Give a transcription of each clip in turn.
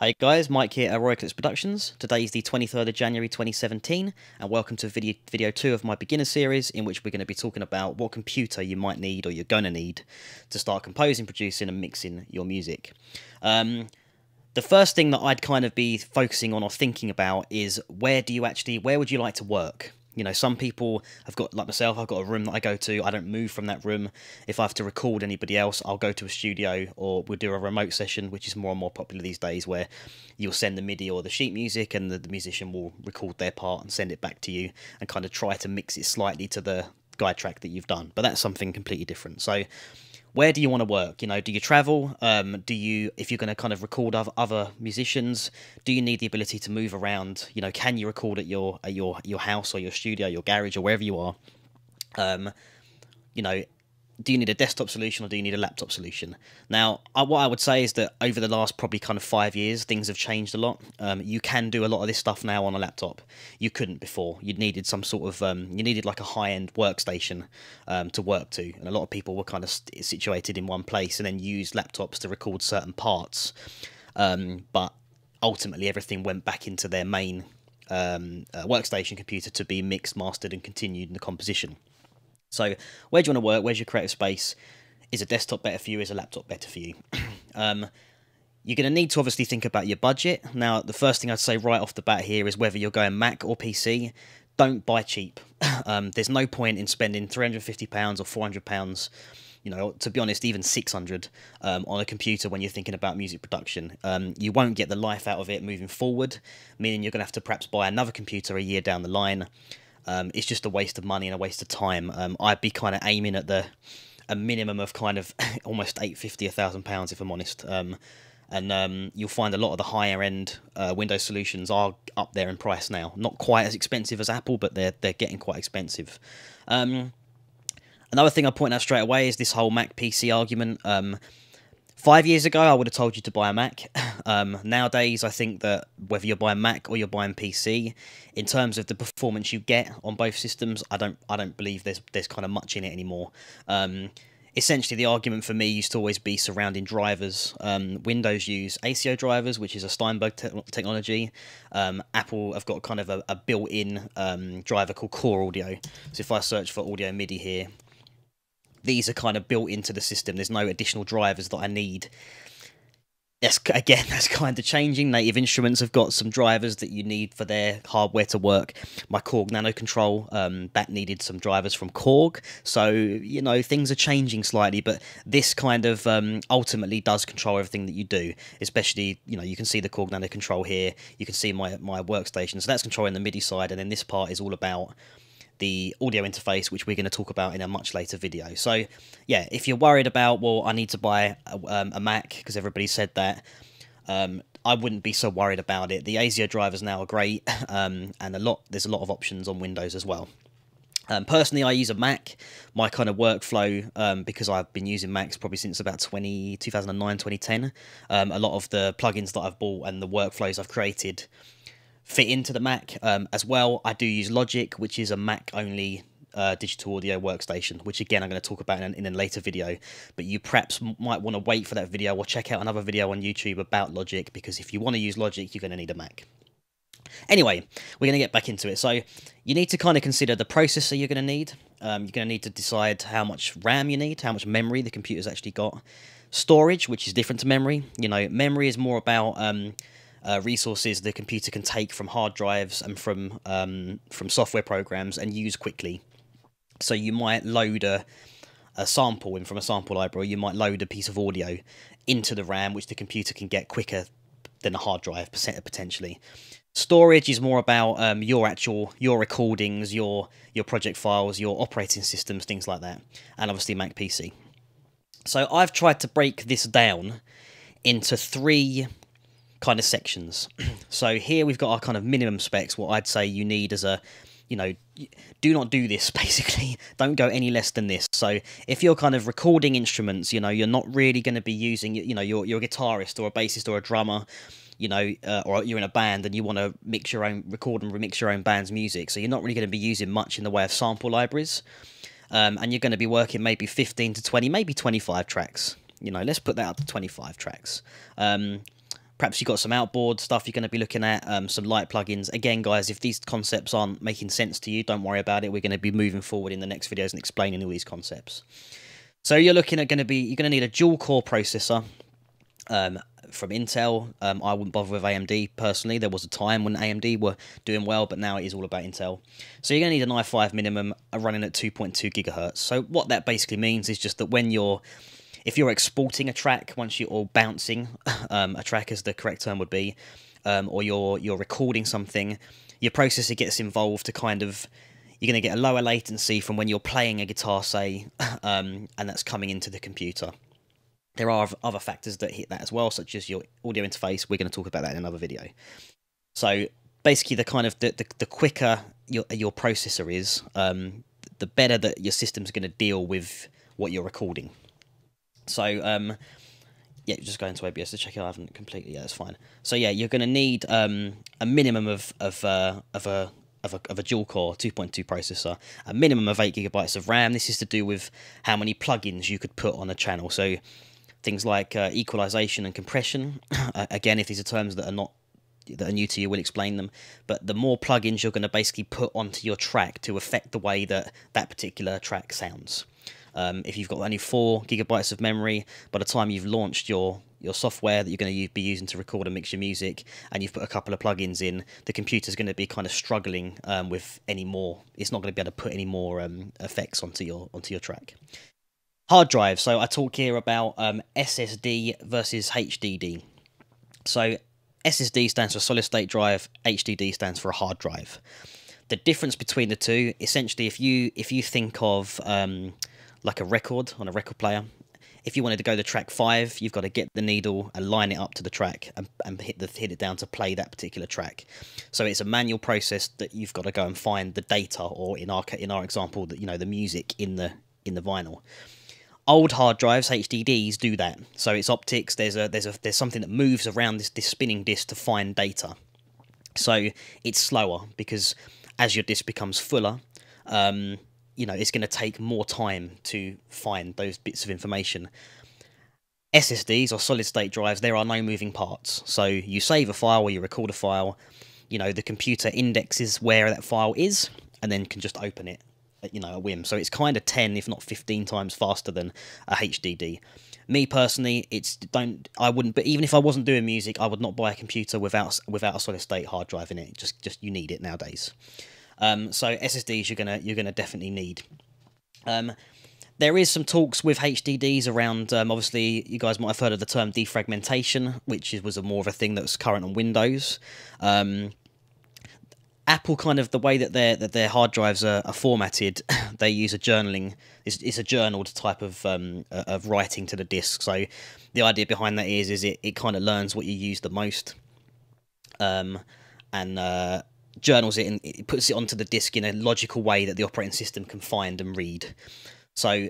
Hi guys, Mike here at Royal Eclipse Productions. Today is the 23rd of January 2017 and welcome to video, video 2 of my beginner series in which we're going to be talking about what computer you might need or you're going to need to start composing, producing and mixing your music. Um, the first thing that I'd kind of be focusing on or thinking about is where do you actually, where would you like to work? You know, some people have got, like myself, I've got a room that I go to. I don't move from that room. If I have to record anybody else, I'll go to a studio or we'll do a remote session, which is more and more popular these days, where you'll send the MIDI or the sheet music and the, the musician will record their part and send it back to you and kind of try to mix it slightly to the guide track that you've done. But that's something completely different. So where do you want to work? You know, do you travel? Um, do you, if you're going to kind of record other, musicians, do you need the ability to move around? You know, can you record at your at your your house or your studio, your garage or wherever you are? Um, you know, do you need a desktop solution or do you need a laptop solution? Now, I, what I would say is that over the last probably kind of five years, things have changed a lot. Um, you can do a lot of this stuff now on a laptop. You couldn't before. You needed some sort of, um, you needed like a high-end workstation um, to work to, and a lot of people were kind of situated in one place and then used laptops to record certain parts. Um, but ultimately, everything went back into their main um, uh, workstation computer to be mixed, mastered, and continued in the composition. So where do you want to work? Where's your creative space? Is a desktop better for you? Is a laptop better for you? um, you're going to need to obviously think about your budget. Now, the first thing I'd say right off the bat here is whether you're going Mac or PC, don't buy cheap. um, there's no point in spending £350 or £400 you know, to be honest, even 600 um, on a computer when you're thinking about music production. Um, you won't get the life out of it moving forward, meaning you're going to have to perhaps buy another computer a year down the line um, it's just a waste of money and a waste of time. Um, I'd be kind of aiming at the a minimum of kind of almost eight fifty a thousand pounds if I'm honest. Um, and um, you'll find a lot of the higher end uh, Windows solutions are up there in price now. Not quite as expensive as Apple, but they're they're getting quite expensive. Um, another thing I point out straight away is this whole Mac PC argument. Um, Five years ago, I would have told you to buy a Mac. Um, nowadays, I think that whether you're buying Mac or you're buying PC, in terms of the performance you get on both systems, I don't, I don't believe there's, there's kind of much in it anymore. Um, essentially, the argument for me used to always be surrounding drivers. Um, Windows use ASIO drivers, which is a Steinberg te technology. Um, Apple have got kind of a, a built-in um, driver called Core Audio. So if I search for audio MIDI here, these are kind of built into the system. There's no additional drivers that I need. That's again, that's kind of changing. Native Instruments have got some drivers that you need for their hardware to work. My Korg nanoKONTROL um, that needed some drivers from Korg, so you know things are changing slightly. But this kind of um, ultimately does control everything that you do. Especially, you know, you can see the Korg nanoKONTROL here. You can see my my workstation. So that's controlling the MIDI side, and then this part is all about the audio interface, which we're going to talk about in a much later video. So, yeah, if you're worried about, well, I need to buy a, um, a Mac because everybody said that, um, I wouldn't be so worried about it. The ASIO drivers now are great, um, and a lot there's a lot of options on Windows as well. Um, personally, I use a Mac. My kind of workflow, um, because I've been using Macs probably since about 20, 2009, 2010, um, a lot of the plugins that I've bought and the workflows I've created fit into the Mac um, as well. I do use Logic, which is a Mac only uh, digital audio workstation, which again I'm going to talk about in, in a later video. But you perhaps might want to wait for that video or check out another video on YouTube about Logic because if you want to use Logic, you're going to need a Mac. Anyway, we're going to get back into it. So you need to kind of consider the processor you're going to need. Um, you're going to need to decide how much RAM you need, how much memory the computer's actually got. Storage, which is different to memory. You know, memory is more about... Um, uh, resources the computer can take from hard drives and from um, from software programs and use quickly. So you might load a, a sample in from a sample library. You might load a piece of audio into the RAM, which the computer can get quicker than a hard drive potentially. Storage is more about um, your actual your recordings, your your project files, your operating systems, things like that, and obviously Mac PC. So I've tried to break this down into three kind of sections. so here we've got our kind of minimum specs, what I'd say you need as a, you know, do not do this basically. Don't go any less than this. So if you're kind of recording instruments, you know, you're not really going to be using, you know, you're, you're a guitarist or a bassist or a drummer, you know, uh, or you're in a band and you want to mix your own, record and remix your own band's music. So you're not really going to be using much in the way of sample libraries. Um, and you're going to be working maybe 15 to 20, maybe 25 tracks. You know, let's put that up to 25 tracks. Um, perhaps you've got some outboard stuff you're going to be looking at, um, some light plugins. Again, guys, if these concepts aren't making sense to you, don't worry about it. We're going to be moving forward in the next videos and explaining all these concepts. So you're looking at going to be you're going to need a dual core processor um, from Intel. Um, I wouldn't bother with AMD personally. There was a time when AMD were doing well, but now it is all about Intel. So you're going to need an i5 minimum uh, running at 2.2 gigahertz. So what that basically means is just that when you're if you're exporting a track once you're or bouncing um, a track as the correct term would be, um, or you're you're recording something, your processor gets involved to kind of you're going to get a lower latency from when you're playing a guitar, say, um, and that's coming into the computer. There are other factors that hit that as well, such as your audio interface. We're going to talk about that in another video. So basically, the kind of the, the, the quicker your your processor is, um, the better that your system's going to deal with what you're recording. So um, yeah, just go into OBS to check it. I haven't completely. Yeah, that's fine. So yeah, you're going to need um, a minimum of of uh, of a of a, of a dual core 2.2 processor, a minimum of 8 gigabytes of RAM. This is to do with how many plugins you could put on a channel. So things like uh, equalization and compression. again, if these are terms that are not that are new to you, we'll explain them. But the more plugins you're going to basically put onto your track to affect the way that that particular track sounds. Um, if you've got only four gigabytes of memory, by the time you've launched your your software that you're going to be using to record and mix your music, and you've put a couple of plugins in, the computer's going to be kind of struggling um, with any more. It's not going to be able to put any more um, effects onto your onto your track. Hard drive. So I talk here about um, SSD versus HDD. So SSD stands for solid state drive. HDD stands for a hard drive. The difference between the two, essentially, if you if you think of um, like a record on a record player. If you wanted to go to track five, you've got to get the needle and line it up to the track and, and hit the hit it down to play that particular track. So it's a manual process that you've got to go and find the data, or in our in our example, that you know the music in the in the vinyl old hard drives HDDs do that so it's optics there's a there's a there's something that moves around this, this spinning disk to find data so it's slower because as your disk becomes fuller um, you know it's going to take more time to find those bits of information. SSDs or solid state drives, there are no moving parts. So you save a file or you record a file, you know, the computer indexes where that file is and then can just open it you know, a whim. So it's kind of 10 if not 15 times faster than a HDD. Me personally, it's don't I wouldn't but even if I wasn't doing music, I would not buy a computer without without a solid state hard drive in it. Just just you need it nowadays. Um, so SSDs you're gonna you're gonna definitely need. Um, there is some talks with HDDs around. Um, obviously, you guys might have heard of the term defragmentation, which is, was a more of a thing that was current on Windows. Um, Apple kind of the way that their that their hard drives are, are formatted, they use a journaling. It's, it's a journaled type of um, of writing to the disk. So the idea behind that is is it, it kind of learns what you use the most, um, and uh, journals it and it puts it onto the disk in a logical way that the operating system can find and read. So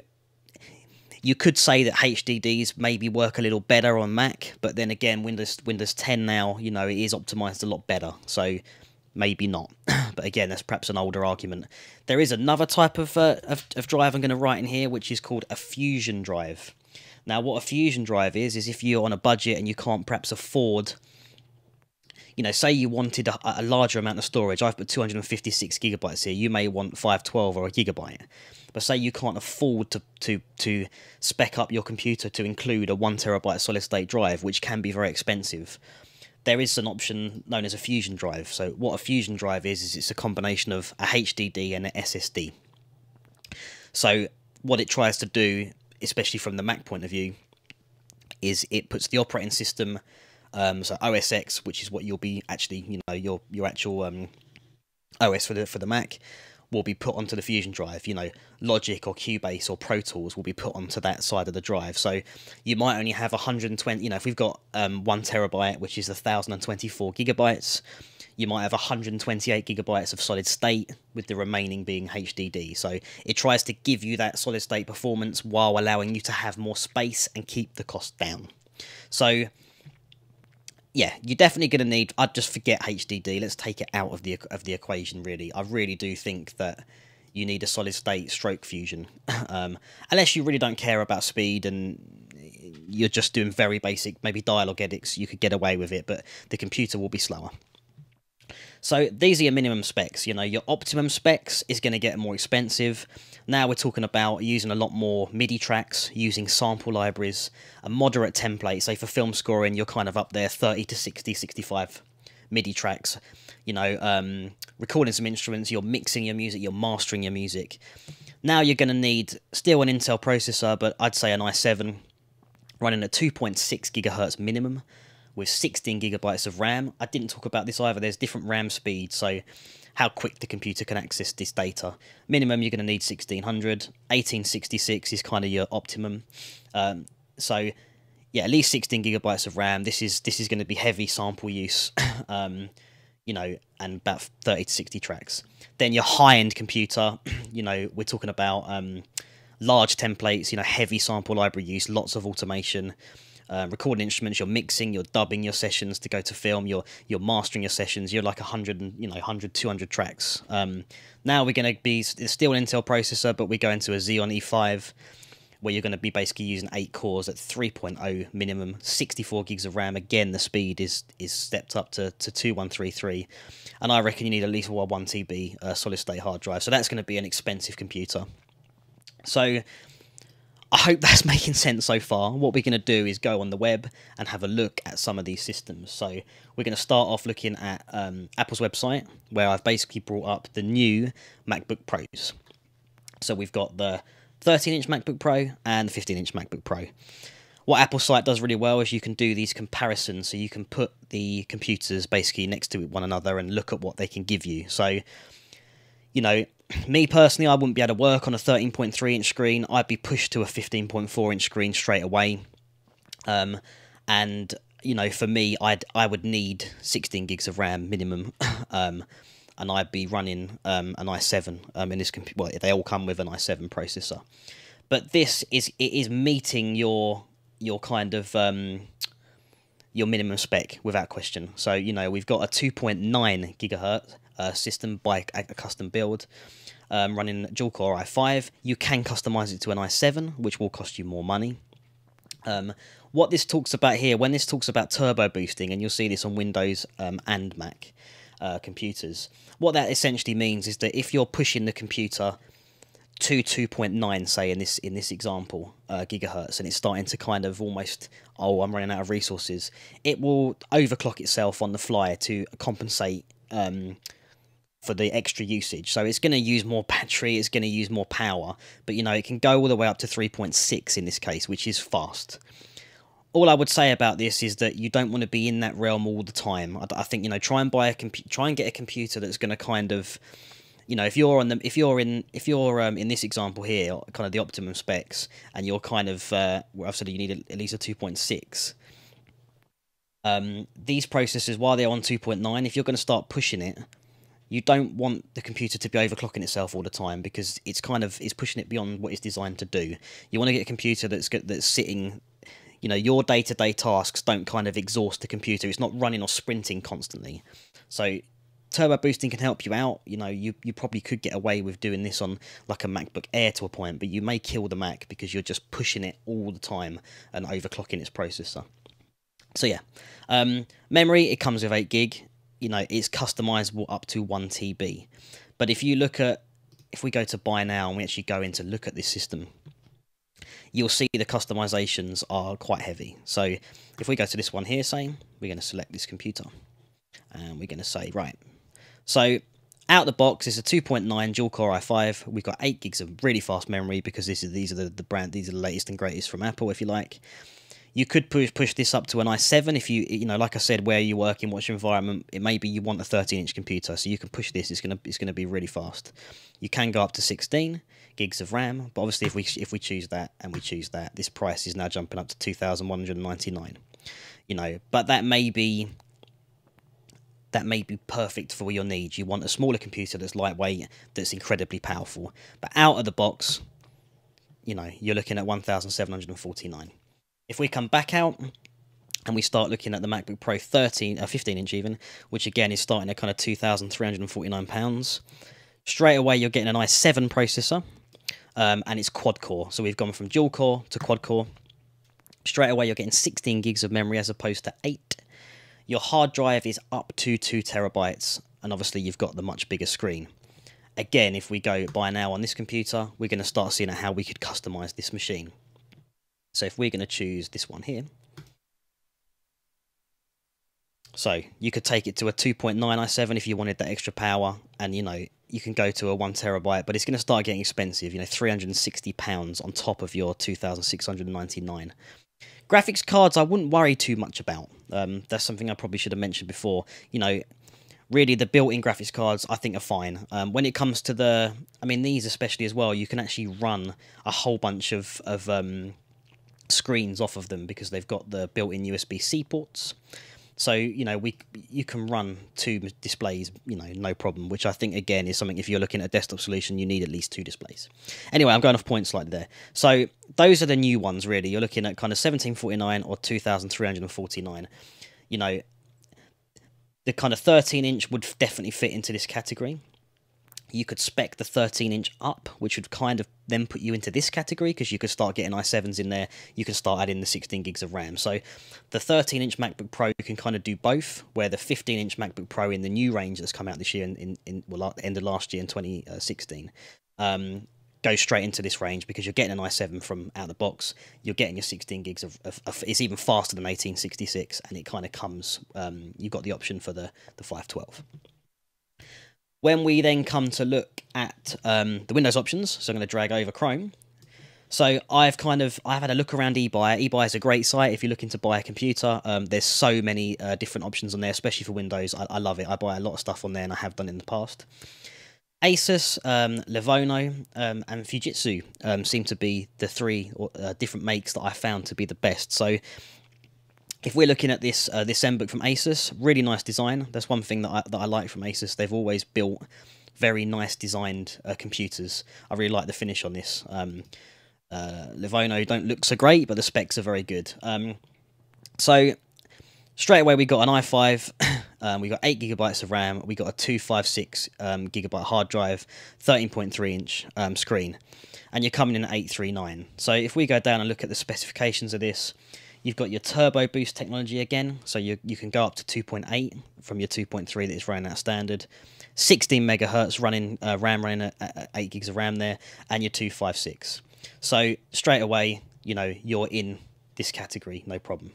you could say that HDDs maybe work a little better on Mac, but then again, Windows Windows 10 now, you know, it is optimized a lot better. So maybe not. but again, that's perhaps an older argument. There is another type of, uh, of, of drive I'm going to write in here, which is called a fusion drive. Now, what a fusion drive is, is if you're on a budget and you can't perhaps afford you know, say you wanted a, a, larger amount of storage, I've put 256 gigabytes here. You may want 512 or a gigabyte. But say you can't afford to, to, to spec up your computer to include a one terabyte solid state drive, which can be very expensive. There is an option known as a fusion drive. So what a fusion drive is, is it's a combination of a HDD and an SSD. So what it tries to do, especially from the Mac point of view, is it puts the operating system um, so OS X, which is what you'll be actually, you know, your your actual um, OS for the for the Mac, will be put onto the Fusion drive. You know, Logic or Cubase or Pro Tools will be put onto that side of the drive. So you might only have 120. You know, if we've got um, one terabyte, which is 1024 gigabytes, you might have 128 gigabytes of solid state, with the remaining being HDD. So it tries to give you that solid state performance while allowing you to have more space and keep the cost down. So yeah, you're definitely going to need. I'd just forget HDD. Let's take it out of the of the equation. Really, I really do think that you need a solid state stroke fusion, um, unless you really don't care about speed and you're just doing very basic, maybe dialogue edits, you could get away with it, but the computer will be slower. So these are your minimum specs. You know, your optimum specs is going to get more expensive. Now we're talking about using a lot more MIDI tracks, using sample libraries, a moderate template. Say for film scoring, you're kind of up there 30 to 60, 65 MIDI tracks. You know, um, recording some instruments, you're mixing your music, you're mastering your music. Now you're going to need still an Intel processor, but I'd say an i7 running at 2.6 gigahertz minimum with 16 gigabytes of RAM. I didn't talk about this either. There's different RAM speeds, so how quick the computer can access this data. Minimum, you're going to need 1600. 1866 is kind of your optimum. Um, so, yeah, at least 16 gigabytes of RAM. This is this is going to be heavy sample use, um, you know, and about 30 to 60 tracks. Then your high-end computer, you know, we're talking about um, large templates, you know, heavy sample library use, lots of automation uh, recording instruments, you're mixing, you're dubbing your sessions to go to film, you're you're mastering your sessions. You're like 100, you know, 100, 200 tracks. Um, now we're going to be it's still an Intel processor, but we go into a Xeon E5 where you're going to be basically using eight cores at 3.0 minimum, 64 gigs of RAM. Again, the speed is is stepped up to, to 2133, and I reckon you need at least a 1 TB uh, solid state hard drive. So that's going to be an expensive computer. So I hope that's making sense so far. What we're going to do is go on the web and have a look at some of these systems. So we're going to start off looking at um, Apple's website, where I've basically brought up the new MacBook Pros. So we've got the 13-inch MacBook Pro and the 15-inch MacBook Pro. What Apple site does really well is you can do these comparisons, so you can put the computers basically next to one another and look at what they can give you. So, you know, me personally, I wouldn't be able to work on a 13.3 inch screen. I'd be pushed to a 15.4 inch screen straight away. Um, and you know, for me, I'd I would need 16 gigs of RAM minimum. um, and I'd be running um, an i7 um, in this computer. Well, they all come with an i7 processor, but this is it is meeting your your kind of um, your minimum spec without question. So you know we've got a 2.9 gigahertz uh, system by a, a custom build. Um, running dual core i5, you can customize it to an i7, which will cost you more money. Um, what this talks about here, when this talks about turbo boosting, and you'll see this on Windows um, and Mac uh, computers, what that essentially means is that if you're pushing the computer to 2.9, say in this in this example, uh, gigahertz, and it's starting to kind of almost, oh, I'm running out of resources, it will overclock itself on the fly to compensate um, for the extra usage. So it's going to use more battery, it's going to use more power, but you know, it can go all the way up to 3.6 in this case, which is fast. All I would say about this is that you don't want to be in that realm all the time. I, I think you know, try and buy a computer, try and get a computer that's going to kind of, you know, if you're on the, if you're in, if you're um, in this example here, kind of the optimum specs, and you're kind of, uh, I've said you need at least a 2.6. Um, these processors, while they're on 2.9, if you're going to start pushing it, you don't want the computer to be overclocking itself all the time because it's kind of it's pushing it beyond what it's designed to do. You want to get a computer that's that's sitting you know your day-to-day tasks don't kind of exhaust the computer. It's not running or sprinting constantly. So turbo boosting can help you out. You know you, you probably could get away with doing this on like a macbook air to a point but you may kill the mac because you're just pushing it all the time and overclocking its processor. So yeah um, memory it comes with 8 gig you know, it's customizable up to 1 TB. But if you look at, if we go to buy now and we actually go in to look at this system, you'll see the customizations are quite heavy. So if we go to this one here, say, we're going to select this computer and we're going to say, right, so out the box it's a 2.9 dual core i5. We've got 8 gigs of really fast memory because this is, these are the, the brand, these are the latest and greatest from Apple, if you like. You could push push this up to an i7 if you you know like I said where you work in what's your environment. It maybe you want a 13 inch computer, so you can push this. It's gonna it's gonna be really fast. You can go up to 16 gigs of RAM, but obviously if we if we choose that and we choose that, this price is now jumping up to 2,199. You know, but that may be that may be perfect for your needs. You want a smaller computer that's lightweight, that's incredibly powerful. But out of the box, you know, you're looking at 1,749. If we come back out and we start looking at the MacBook Pro 13, uh, 15 inch even, which again is starting at kind of £2,349, straight away you're getting an i7 processor um, and it's quad core. So we've gone from dual core to quad core. Straight away, you're getting 16 gigs of memory as opposed to 8. Your hard drive is up to 2 terabytes, and obviously, you've got the much bigger screen. Again, if we go buy now on this computer, we're going to start seeing how we could customize this machine. So if we're going to choose this one here, so you could take it to a 2.9 i7 if you wanted that extra power, and you know you can go to a one terabyte, but it's going to start getting expensive. You know, 360 pounds on top of your 2,699. Graphics cards, I wouldn't worry too much about. Um, that's something I probably should have mentioned before. You know, really the built-in graphics cards I think are fine. Um, when it comes to the, I mean these especially as well, you can actually run a whole bunch of of um, screens off of them because they've got the built-in USB-C ports. So you know we you can run two displays, you know, no problem. Which I think again is something if you're looking at a desktop solution, you need at least two displays. Anyway, I'm going off point slightly there. So those are the new ones really. You're looking at kind of 1749 or 2349. You know, the kind of 13 inch would definitely fit into this category you could spec the 13 inch up, which would kind of then put you into this category because you could start getting i7s in there. You can start adding the 16 gigs of RAM. So the 13 inch MacBook Pro you can kind of do both, where the 15 inch MacBook Pro in the new range that's come out this year, in, in, in well, end of last year in 2016, um, goes straight into this range because you're getting an i7 from out of the box. You're getting your 16 gigs of, of, of it's even faster than 1866, and it kind of comes. Um, you've got the option for the the 512. When we then come to look at um, the Windows options, so I'm going to drag over Chrome. So I've kind of I've had a look around eBuy. eBuy is a great site if you're looking to buy a computer. Um, there's so many uh, different options on there, especially for Windows. I, I, love it. I buy a lot of stuff on there, and I have done in the past. Asus, um, Lenovo, um, and Fujitsu um, seem to be the three uh, different makes that I found to be the best. So if we're looking at this uh, this ZenBook from Asus, really nice design. That's one thing that I, that I like from Asus. They've always built very nice designed uh, computers. I really like the finish on this. Um, uh, Lenovo don't look so great, but the specs are very good. Um, so straight away we got an i5, um, we got eight gigabytes of RAM, we got a two five six um, gigabyte hard drive, thirteen point three inch um, screen, and you're coming in at eight three nine. So if we go down and look at the specifications of this, You've got your turbo boost technology again, so you, you can go up to 2.8 from your 2.3 that is running at standard. 16 megahertz running uh, RAM running at, at 8 gigs of RAM there, and your 256. So straight away, you know, you're in this category, no problem.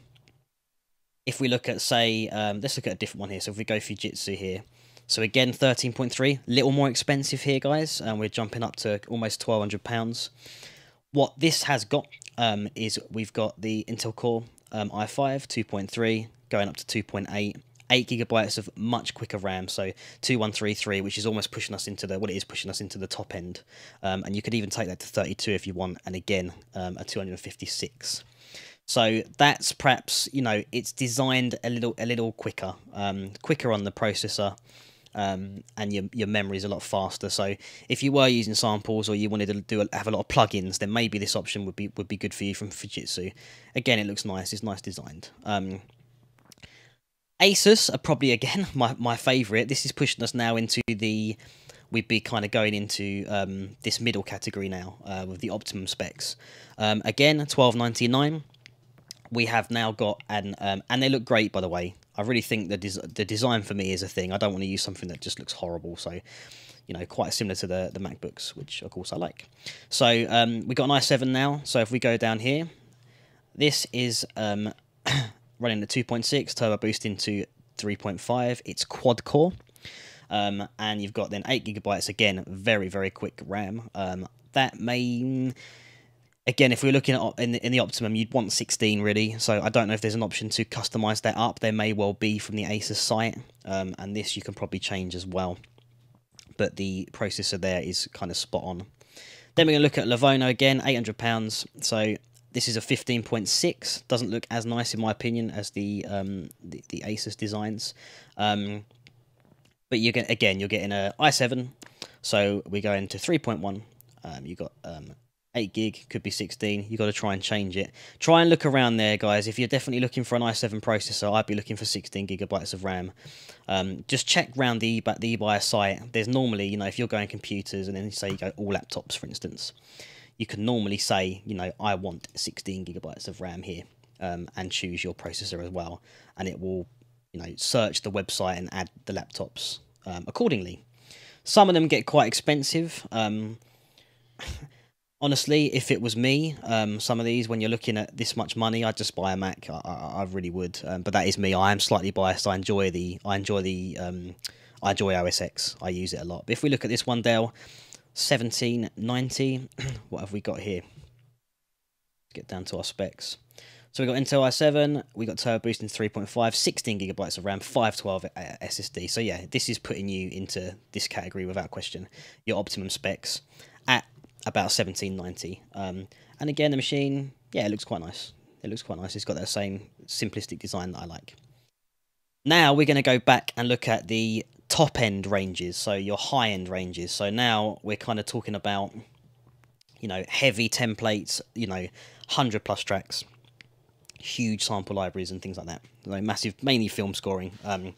If we look at, say, um, let's look at a different one here. So if we go Fujitsu here, so again, 13.3, little more expensive here, guys, and we're jumping up to almost 1,200 pounds. What this has got um, is we've got the Intel Core um, i5 2.3 going up to 2.8. 8 gigabytes of much quicker RAM, so 2133, which is almost pushing us into the well, it is pushing us into the top end. Um, and you could even take that to 32 if you want, and again, um, a 256. So that's perhaps you know it's designed a little a little quicker, um, quicker on the processor um, and your your memory is a lot faster. So if you were using samples or you wanted to do a, have a lot of plugins, then maybe this option would be would be good for you from Fujitsu. Again, it looks nice. It's nice designed. Um, Asus are probably again my my favorite. This is pushing us now into the we'd be kind of going into um, this middle category now uh, with the optimum specs. Um, again, twelve ninety nine. We have now got and um, and they look great by the way. I really think the des- the design for me is a thing. I don't want to use something that just looks horrible. So, you know, quite similar to the the MacBooks, which of course I like. So um, we got an i7 now. So if we go down here, this is um, running the 2.6 turbo boost into 3.5. It's quad core. Um, and you've got then 8 gigabytes again, very, very quick RAM. Um, that may again, if we're looking at in the, in the Optimum, you'd want 16 really. So I don't know if there's an option to customize that up. There may well be from the Asus site, um, and this you can probably change as well. But the processor there is kind of spot on. Then we're going to look at Lenovo again, £800. So this is a 15.6. Doesn't look as nice in my opinion as the um, the, the, Asus designs. Um, but you get again, you're getting a i7. So we go into 3.1. Um, you got um, 8 gig, could be 16. You've got to try and change it. Try and look around there, guys. If you're definitely looking for an i7 processor, I'd be looking for 16 gigabytes of RAM. Um, just check around the, the eBuyer site. There's normally, you know, if you're going computers and then say you go all laptops, for instance, you can normally say, you know, I want 16 gigabytes of RAM here. um, and choose your processor as well, and it will you know search the website and add the laptops um, accordingly. Some of them get quite expensive. Honestly, if it was me, um, some of these, when you're looking at this much money, I'd just buy a Mac. I, I, I really would. Um, but that is me. I am slightly biased. I enjoy the. I enjoy the. Um, I enjoy OS X. I use it a lot. But if we look at this one, Dell, seventeen ninety. what have we got here? Let's get down to our specs. So we got Intel i7, we got Turbo Boost in 3.5, 16 gigabytes of RAM, 512 SSD. So yeah, this is putting you into this category without question. Your optimum specs at about 1790. Um, and again, the machine, yeah, it looks quite nice. It looks quite nice. It's got that same simplistic design that I like. Now we're going to go back and look at the top end ranges, so your high end ranges. So now we're kind of talking about, you know, heavy templates, you know, 100 plus tracks, huge sample libraries and things like that. So massive, mainly film scoring um,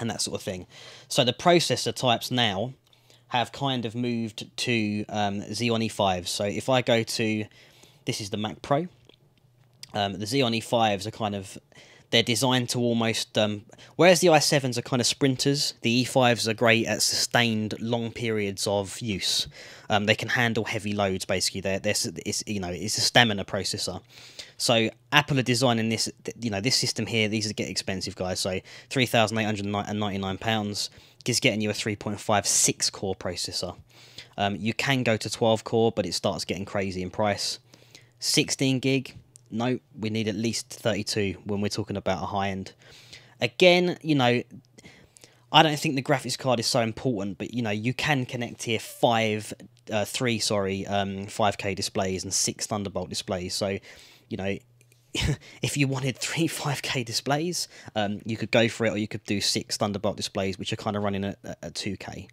and that sort of thing. So the processor types now have kind of moved to um, Xeon E5. So if I go to, this is the Mac Pro, um, the Xeon E5s are kind of, they're designed to almost, um, whereas the i7s are kind of sprinters, the E5s are great at sustained long periods of use. Um, they can handle heavy loads basically. They're, they're, it's, you know, it's a stamina processor. So Apple are designing this, you know, this system here, these get expensive guys. So £3,899 is getting you a 3.56 core processor. Um, you can go to 12 core, but it starts getting crazy in price. 16 gig, no, we need at least 32 when we're talking about a high end. Again, you know, I don't think the graphics card is so important, but you know, you can connect here five, uh, three, sorry, um, 5K displays and six Thunderbolt displays. So, you know, if you wanted three 5K displays, um, you could go for it, or you could do six Thunderbolt displays, which are kind of running at, at 2K.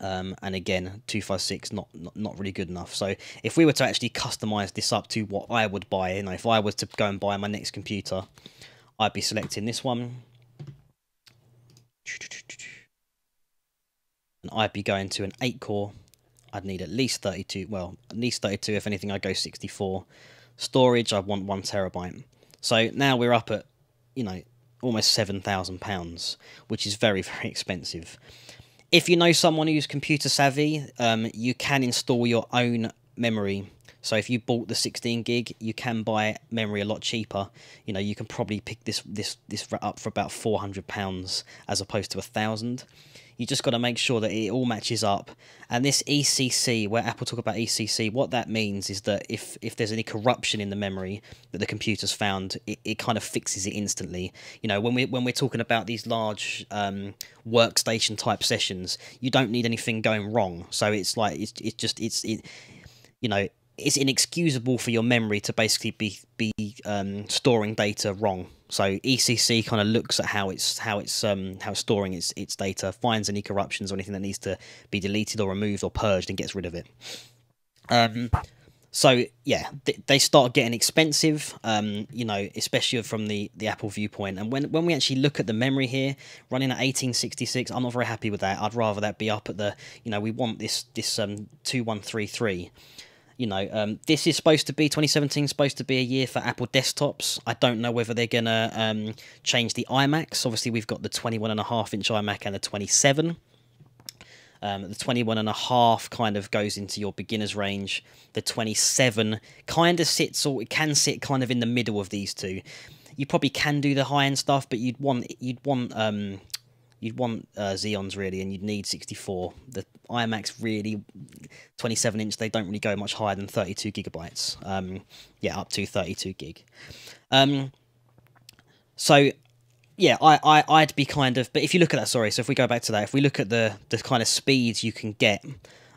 Um, and again, 256 not, not not really good enough. So if we were to actually customize this up to what I would buy, you know, if I was to go and buy my next computer, I'd be selecting this one. And I'd be going to an 8 core. I'd need at least 32, well, at least 32, if anything, I'd go 64. Storage, I want one terabyte. So now we're up at, you know, almost £7,000, which is very, very expensive. If you know someone who's computer savvy, um, you can install your own memory. So if you bought the 16 gig, you can buy memory a lot cheaper. You know, you can probably pick this this this up for about 400 pounds as opposed to a thousand you just got to make sure that it all matches up. And this ECC, where Apple talk about ECC, what that means is that if if there's any corruption in the memory that the computer's found, it, it kind of fixes it instantly. You know, when we when we're talking about these large um, workstation type sessions, you don't need anything going wrong. So it's like it's it's just it's it, you know it's inexcusable for your memory to basically be be um, storing data wrong. So ECC kind of looks at how it's how it's um, how it's storing its its data, finds any corruptions or anything that needs to be deleted or removed or purged, and gets rid of it. Um, so yeah, th they start getting expensive. Um, you know, especially from the the Apple viewpoint. And when when we actually look at the memory here, running at 1866, I'm not very happy with that. I'd rather that be up at the you know we want this this um 2133 you know, um, this is supposed to be 2017 supposed to be a year for Apple desktops. I don't know whether they're gonna um, change the iMacs. Obviously, we've got the 21 and a half inch iMac and the 27. Um, the 21 and a half kind of goes into your beginner's range. The 27 kind of sits or it can sit kind of in the middle of these two. You probably can do the high end stuff, but you'd want you'd want um, you'd want uh, Xeons really, and you'd need 64. The iMacs really 27 inch. They don't really go much higher than 32 gigabytes. Um, yeah, up to 32 gig. Um, so yeah, I, I I'd be kind of. But if you look at that, sorry. So if we go back to that, if we look at the the kind of speeds you can get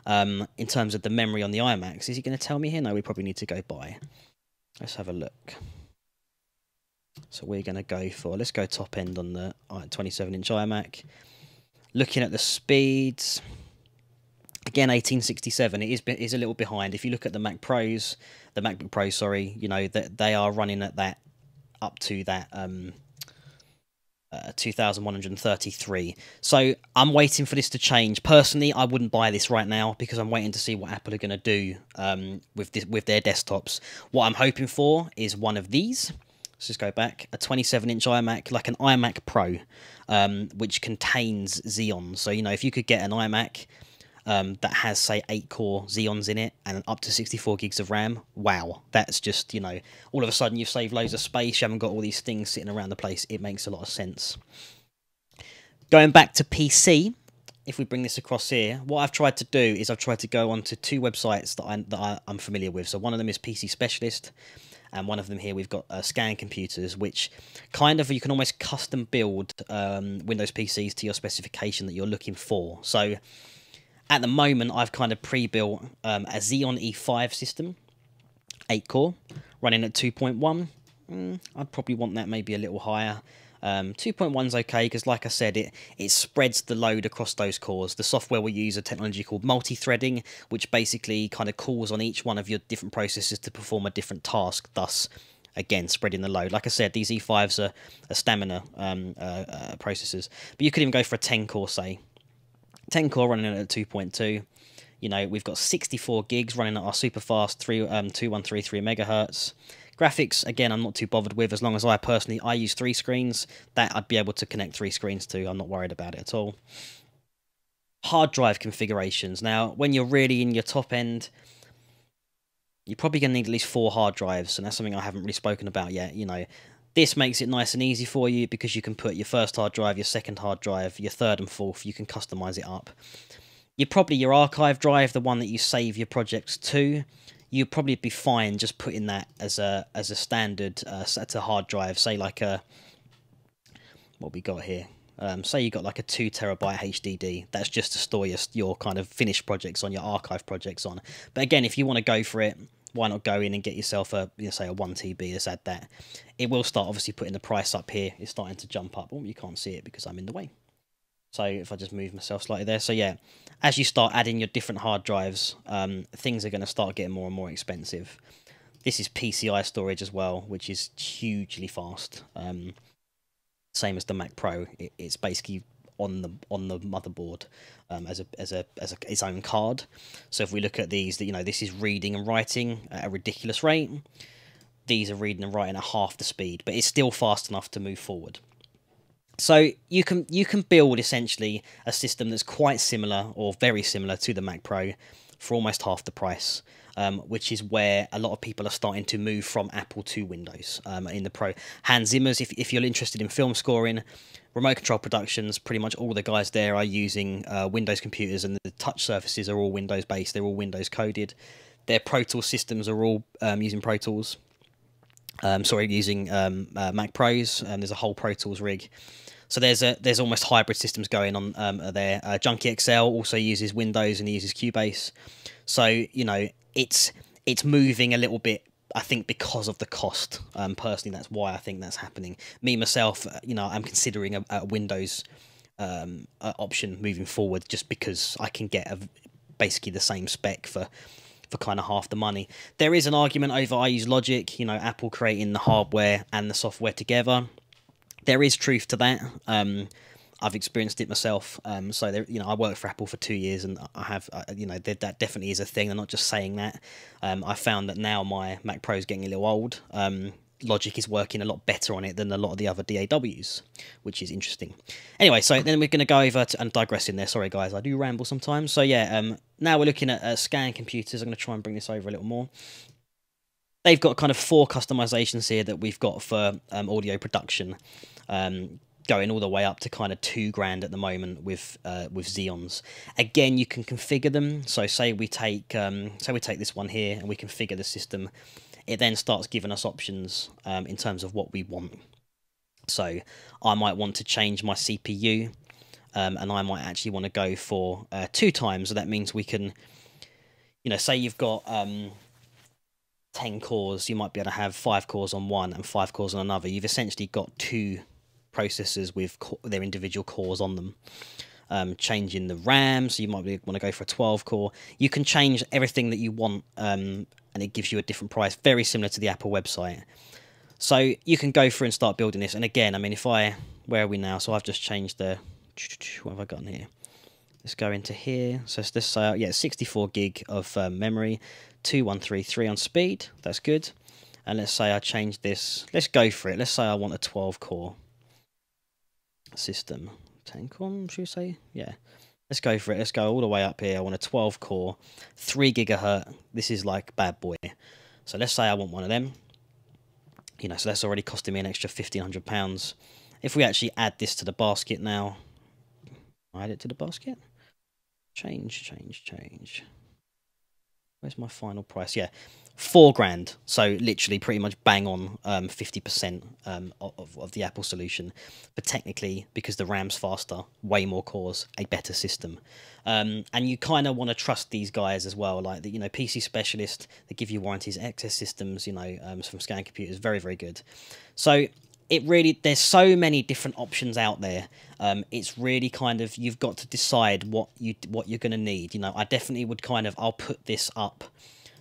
um, in terms of the memory on the iMacs, is he going to tell me here? No, we probably need to go by. Let's have a look. So we're going to go for, let's go top end on the 27 inch iMac. Looking at the speeds, again 1867 it is is a little behind if you look at the mac pros the macbook pro sorry you know that they are running at that up to that um uh, 2133. So I'm waiting for this to change. Personally, I wouldn't buy this right now because I'm waiting to see what Apple are going to do um, with this, with their desktops. What I'm hoping for is one of these. Let's just go back. A 27 inch iMac, like an iMac Pro, um, which contains Xeon. So, you know, if you could get an iMac um, that has, say, 8 core Xeons in it and up to 64 gigs of RAM, wow. That's just, you know, all of a sudden you've saved loads of space. You haven't got all these things sitting around the place. It makes a lot of sense. Going back to PC, if we bring this across here, what I've tried to do is I've tried to go onto two websites that, I, that I, I'm familiar with. So one of them is PC Specialist, and one of them here we've got uh, scan computers which kind of you can almost custom build um, windows pcs to your specification that you're looking for. So at the moment i've kind of pre-built um, a xeon e5 system 8 core running at 2.1 mm, i'd probably want that maybe a little higher um, 2.1 is okay because, like I said, it, it spreads the load across those cores. The software will use a technology called multi-threading, which basically kind of calls on each one of your different processes to perform a different task, thus again spreading the load. Like I said, these E5s are, are stamina um, uh, uh, processors, but you could even go for a 10 core, say. 10 core running at 2.2. You know, we've got 64 gigs running at our super fast 3, um, 2133 megahertz. Graphics, again, I'm not too bothered with as long as I personally, I use three screens. That I'd be able to connect three screens to. I'm not worried about it at all. Hard drive configurations. Now, when you're really in your top end, you're probably going to need at least four hard drives, and that's something I haven't really spoken about yet. You know, this makes it nice and easy for you because you can put your first hard drive, your second hard drive, your third and fourth. You can customize it up. You're probably your archive drive, the one that you save your projects to you'd probably be fine just putting that as a as a standard uh, SATA hard drive. Say like a what we got here. Um, say you got like a two terabyte HDD. That's just to store your your kind of finished projects on your archive projects on. But again, if you want to go for it, why not go in and get yourself a you know, say a one TB? Let's add that. It will start obviously putting the price up here. It's starting to jump up. Oh, you can't see it because I'm in the way. So if I just move myself slightly there. So yeah, as you start adding your different hard drives, um, things are going to start getting more and more expensive. This is PCI storage as well, which is hugely fast. Um, same as the Mac Pro. It, it's basically on the on the motherboard um, as a as a as a, its own card. So if we look at these, that you know, this is reading and writing at a ridiculous rate. These are reading and writing at half the speed, but it's still fast enough to move forward. So you can you can build essentially a system that's quite similar or very similar to the Mac Pro for almost half the price, um, which is where a lot of people are starting to move from Apple to Windows um, in the Pro. Hans Zimmer's, if, if you're interested in film scoring, remote control productions, pretty much all the guys there are using uh, Windows computers and the touch surfaces are all Windows based, they're all Windows coded. Their Pro Tools systems are all um, using Pro Tools. Um, sorry, using um, uh, Mac Pros, and there's a whole Pro Tools rig. So there's a there's almost hybrid systems going on um, there. Uh, Junkie XL also uses Windows and uses Cubase. So you know it's it's moving a little bit. I think because of the cost. Um, personally, that's why I think that's happening. Me myself, uh, you know, I'm considering a, a Windows um, option moving forward, just because I can get a, basically the same spec for for kind of half the money. There is an argument over I use Logic, you know, Apple creating the hardware and the software together. There is truth to that. Um, I've experienced it myself. Um, so there, you know, I worked for Apple for two years, and I have, uh, you know, that definitely is a thing. I'm not just saying that. Um, I found that now my Mac Pro is getting a little old. Um, Logic is working a lot better on it than a lot of the other DAWs, which is interesting. Anyway, so then we're going to go over to, and digress in there. Sorry, guys, I do ramble sometimes. So yeah, um, now we're looking at uh, scan computers. I'm going to try and bring this over a little more. They've got kind of four customizations here that we've got for um, audio production, um, going all the way up to kind of two grand at the moment with uh, with Xeons. Again, you can configure them. So say we take um, say we take this one here and we configure the system it then starts giving us options um, in terms of what we want. So I might want to change my CPU, um, and I might actually want to go for uh, two times. So that means we can, you know, say you've got um, 10 cores, you might be able to have five cores on one and five cores on another. You've essentially got two processors with their individual cores on them. Um, changing the RAM, so you might want to go for a 12 core. You can change everything that you want um, and it gives you a different price, very similar to the Apple website. So you can go through and start building this. And again, I mean, if I where are we now? So I've just changed the. What have I got in here? Let's go into here. So let's say, uh, yeah, 64 gig of um, memory, 2133 on speed. That's good. And let's say I change this. Let's go for it. Let's say I want a 12 core system. 10 core, should we say? Yeah. Let's go for it. Let's go all the way up here. I want a 12 core, 3 gigahertz. This is like bad boy. So let's say I want one of them. You know, so that's already costing me an extra £1,500. If we actually add this to the basket now, add it to the basket. Change, change, change. Where's my final price? Yeah, four grand. So literally, pretty much bang on um, fifty percent um, of of the Apple solution. But technically, because the RAM's faster, way more cores, a better system. Um, and you kind of want to trust these guys as well. Like the you know PC specialist, they give you warranties. Access systems, you know, um, from Scan Computers, very very good. So it really there's so many different options out there. Um, it's really kind of you've got to decide what you what you're going to need. You know i definitely would kind of i'll put this up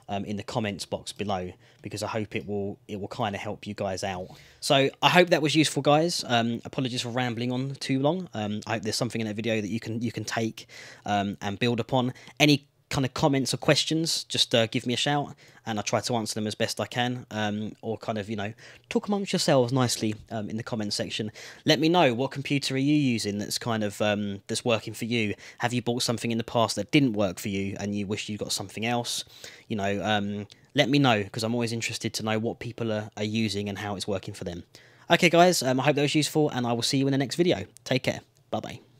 um, in the comments box below because i hope it will it will kind of help you guys out. So i hope that was useful guys. Um, apologies for rambling on too long. Um, i hope there's something in that video that you can you can take um, and build upon. Any kind of comments or questions, just uh, give me a shout and I'll try to answer them as best I can. Um, or kind of, you know, talk amongst yourselves nicely um, in the comment section. Let me know what computer are you using that's kind of um, that's working for you. Have you bought something in the past that didn't work for you and you wish you got something else? You know, um, let me know because I'm always interested to know what people are, are using and how it's working for them. Okay, guys, um, I hope that was useful and I will see you in the next video. Take care. Bye bye.